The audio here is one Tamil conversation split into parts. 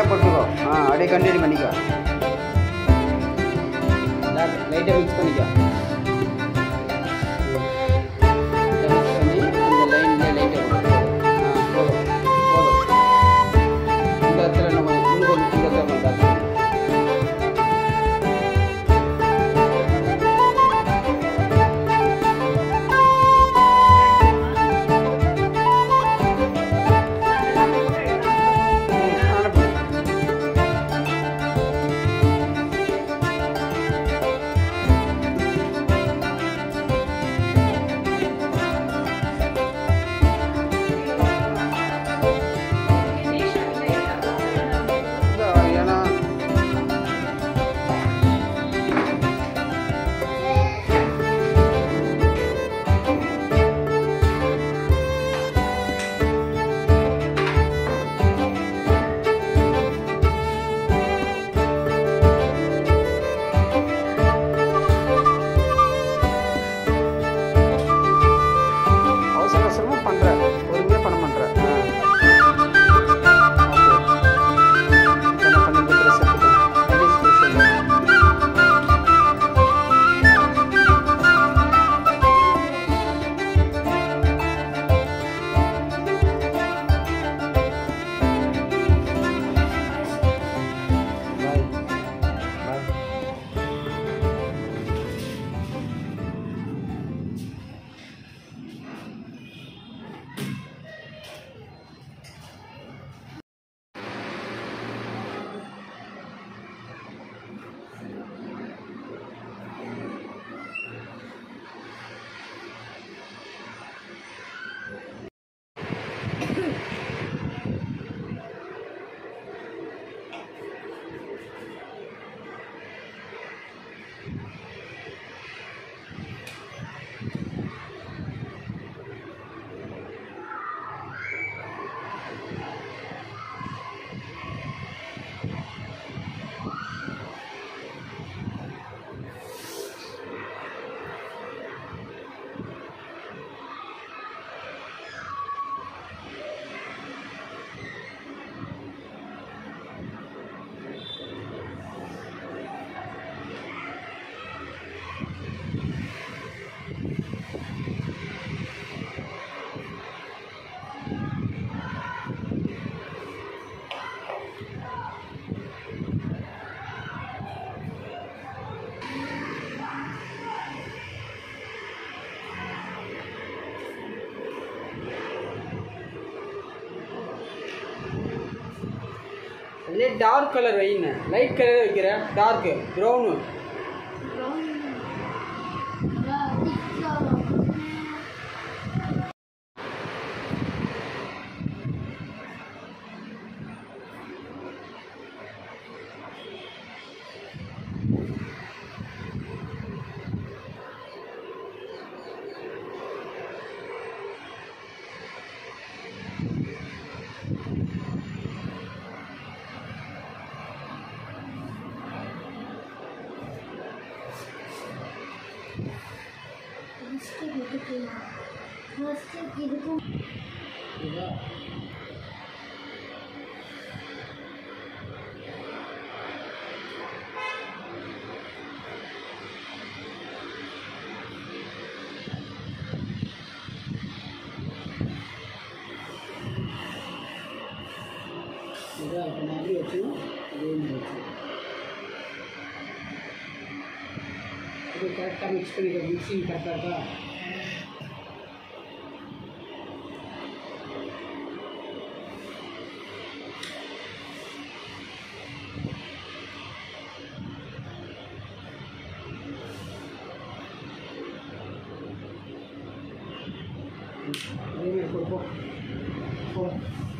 கேப் போட்டுக்கோ ஆ அப்படியே கண்டினியூ பண்ணிக்கோ லைட்டாக மிக்ஸ் பண்ணிக்கோ அதுலேயே டார்க் கலர் வைங்க லைட் கலர் வைக்கிற? டார்க்கு ப்ரௌனு 的呀，我是几个公。ఇదే అపమాని వచ్చిన అదేం వచ్చింది ఇప్పుడు కరెక్ట్గా మిక్స్ మిక్సింగ్ కట్టాక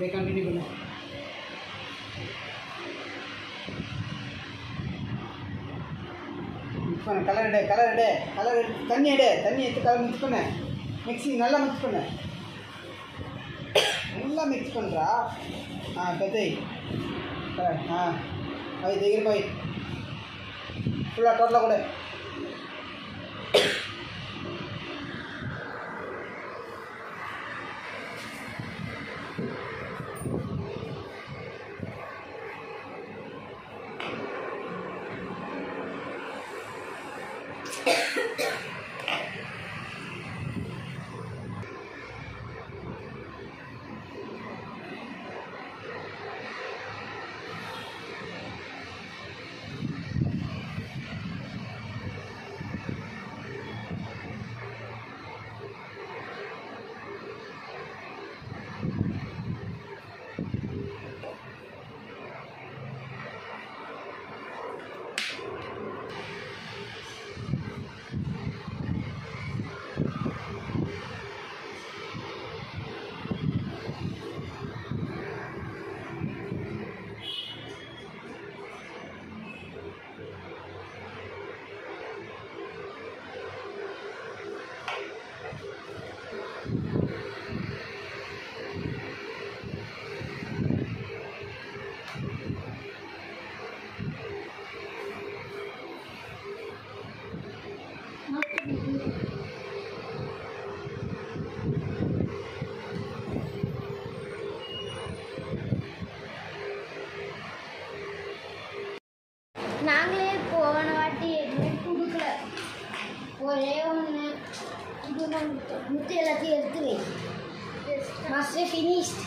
அப்படியே கண்டினியூ பண்ணுவோம் மிக்ஸ் பண்ண கலர் எடு கலர் எடு கலர் எடு தண்ணி எடு தண்ணி எடுத்து கலர் மிக்ஸ் பண்ண. மிக்ஸி நல்லா மிக்ஸ் பண்ணு. நல்லா மிக்ஸ் பண்ணுறா ஆ பெத்தை கலர் ஆ. போய் தைக்கிற போய். ஃபுல்லாக டோட்டலாக கூட. நாங்களே போன வாட்டி எதுவுமே கொடுக்கல. ஒரே ஒன்று இது முத்து எல்லாத்தையும் எடுத்து வை. Must finished